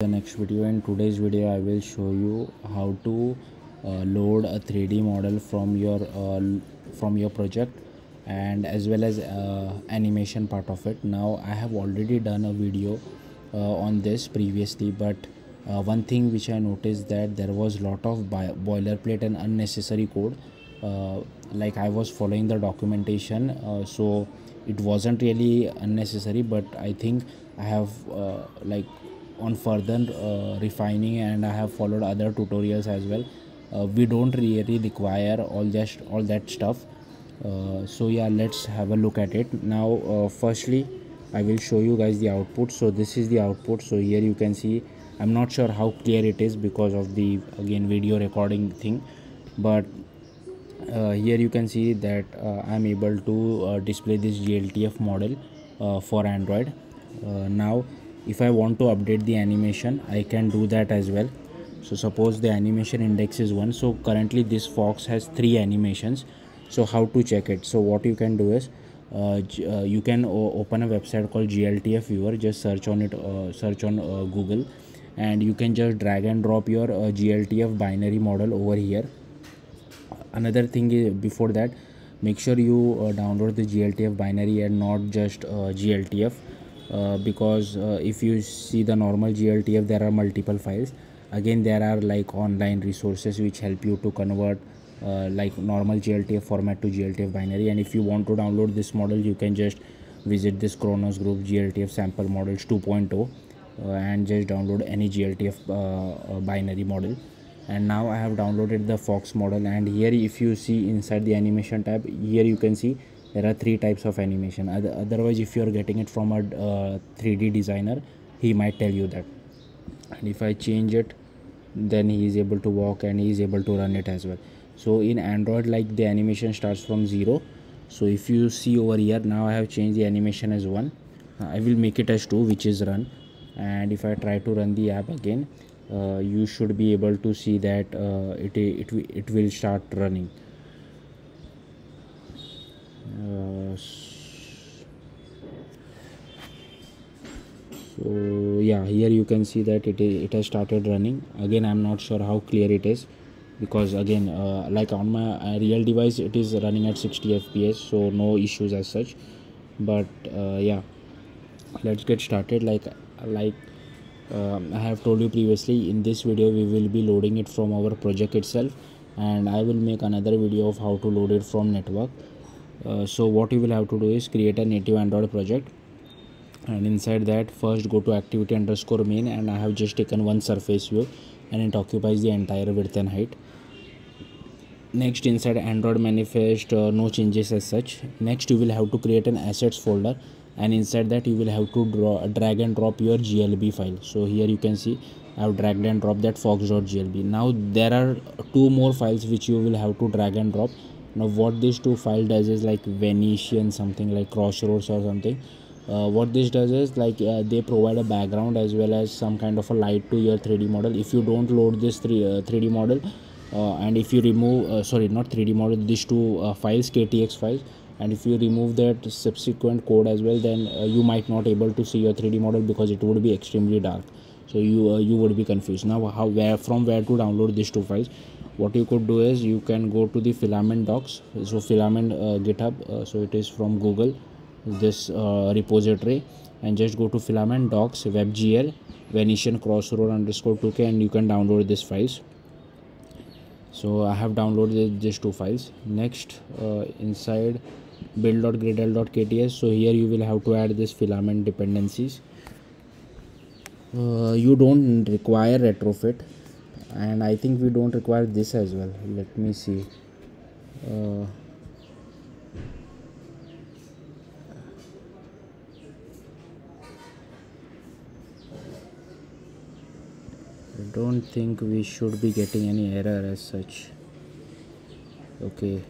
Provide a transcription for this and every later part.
the next video. In today's video i will show you how to uh, load a 3d model from your uh, from your project and as well as uh, animation part of it. Now i have already done a video uh, on this previously but uh, one thing which i noticed that there was a lot of boilerplate and unnecessary code. Uh, like i was following the documentation so it wasn't really unnecessary but i think i have like on further uh, refining and i have followed other tutorials as well. Uh, we don't really require all just all that stuff. Uh, so yeah let's have a look at it. Now uh, firstly i will show you guys the output. So this is the output. So here you can see i'm not sure how clear it is because of the again video recording thing. But uh, here you can see that uh, i'm able to display this gltf model for android. Now if I want to update the animation I can do that as well. So suppose the animation index is 1 so currently this fox has three animations. So how to check it? So what you can do is uh, uh, you can open a website called gltf viewer. Just search on it uh, search on uh, google. And you can just drag and drop your uh, gltf binary model over here. Another thing is before that make sure you uh, download the gltf binary and not just gltf uh, because uh, if you see the normal gltf there are multiple files. Again there are like online resources which help you to convert uh, like normal gltf format to gltf binary. And if you want to download this model you can just visit this Khronos group gltf sample models 2.0 uh, and just download any gltf uh, binary model. And now i have downloaded the fox model and here if you see inside the animation tab here you can see there are three types of animation. Otherwise if you are getting it from a uh, 3d designer he might tell you that. And if i change it then he is able to walk and he is able to run it as well. So in android like the animation starts from zero. So if you see over here now i have changed the animation as one. I will make it as two which is run. And if i try to run the app again uh, you should be able to see that uh, it, it it will start running uh, so yeah here you can see that it it has started running. Again i'm not sure how clear it is because again uh, like on my uh, real device it is running at 60 fps so no issues as such. But uh, yeah let's get started. Like like um, i have told you previously in this video we will be loading it from our project itself and i will make another video of how to load it from network. Uh, so what you will have to do is create a native android project and inside that first go to activity underscore main and i have just taken one surface view and it occupies the entire width and height. Next inside android manifest uh, no changes as such. Next you will have to create an assets folder and inside that you will have to draw drag and drop your glb file. So here you can see i have dragged and dropped that fox.glb now there are two more files which you will have to drag and drop. Now what this two file does is like venetian something like crossroads or something what this does is like uh, they provide a background as well as some kind of a light to your 3d model. If you don't load this 3 uh, 3d model uh, and if you remove uh, sorry not 3d model these two uh, files ktx files and if you remove that subsequent code as well then you might not able to see your 3d model because it would be extremely dark. So you you would be confused. Now how where from where to download these two files? What you could do is you can go to the filament docs. So filament uh, github uh, so it is from google this uh, repository and just go to filament docs webgl venetian crossroad underscore 2k and you can download these files. So i have downloaded these two files. Next uh, inside build.gradle.kts so here you will have to add this filament dependencies. Uh, you don't require retrofit. And I think we don't require this as well. Let me see. Uh, I don't think we should be getting any error as such. Okay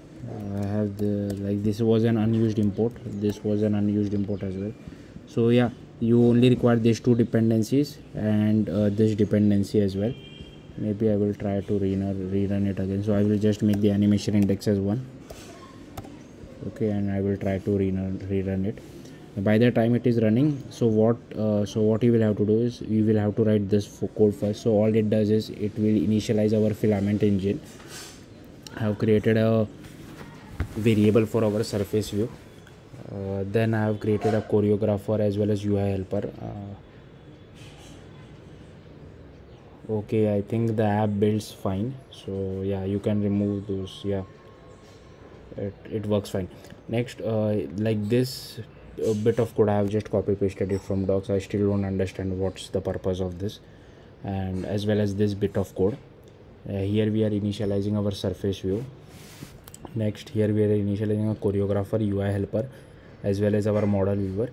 I have the like this was an unused import. This was an unused import as well. So yeah you only require these two dependencies and uh, this dependency as well. Maybe I will try to rerun, rerun it again. So I will just make the animation index as 1 okay and I will try to rerun, rerun it by the time it is running so what uh, so what you will have to do is you will have to write this code first. So all it does is it will initialize our filament engine. I have created a variable for our surface view. Uh, then i have created a choreographer as well as ui helper. Uh, okay i think the app builds fine. So yeah you can remove those yeah. It, it works fine. Next uh, like this a bit of code. I have just copy pasted it from docs. I still don't understand what's the purpose of this. And as well as this bit of code. Uh, here we are initializing our surface view. Next here we are initializing a choreographer ui helper as well as our model viewer.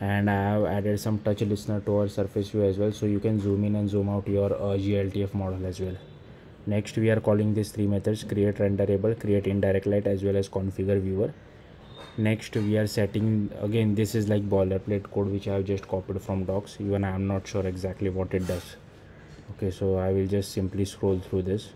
And I have added some touch listener to our surface view as well. So you can zoom in and zoom out your uh, GLTF model as well. Next we are calling these three methods create renderable, create indirect light as well as configure viewer. Next we are setting again this is like boilerplate code which I have just copied from docs. Even I am not sure exactly what it does. Okay so I will just simply scroll through this.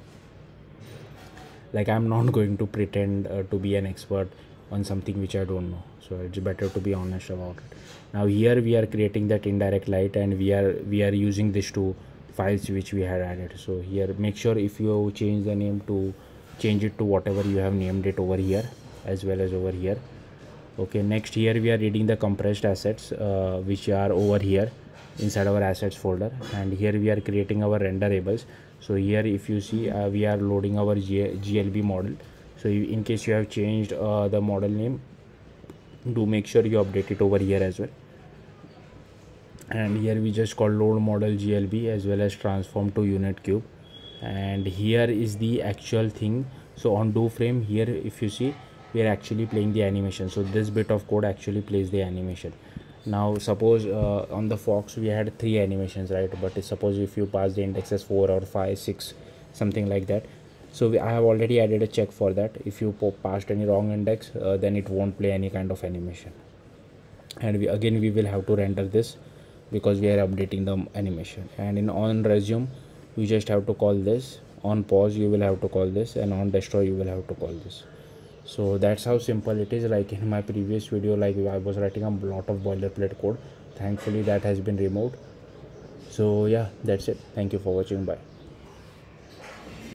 Like I'm not going to pretend uh, to be an expert on something which I don't know. So it's better to be honest about it. Now here we are creating that indirect light and we are we are using these two files which we had added. So here make sure if you change the name to change it to whatever you have named it over here as well as over here okay next here we are reading the compressed assets uh, which are over here inside our assets folder. And here we are creating our renderables. So here if you see uh, we are loading our G glb model. So in case you have changed uh, the model name do make sure you update it over here as well. And here we just call load model glb as well as transform to unit cube. And here is the actual thing. So on do frame here if you see we are actually playing the animation. So this bit of code actually plays the animation. Now suppose uh, on the fox we had three animations right? But suppose if you pass the indexes four or five six something like that. So we, i have already added a check for that. If you passed any wrong index uh, then it won't play any kind of animation. And we again we will have to render this because we are updating the animation. And in on resume you just have to call this. On pause you will have to call this. And on destroy you will have to call this so that's how simple it is. Like in my previous video like i was writing a lot of boilerplate code. Thankfully that has been removed. So yeah that's it. Thank you for watching. Bye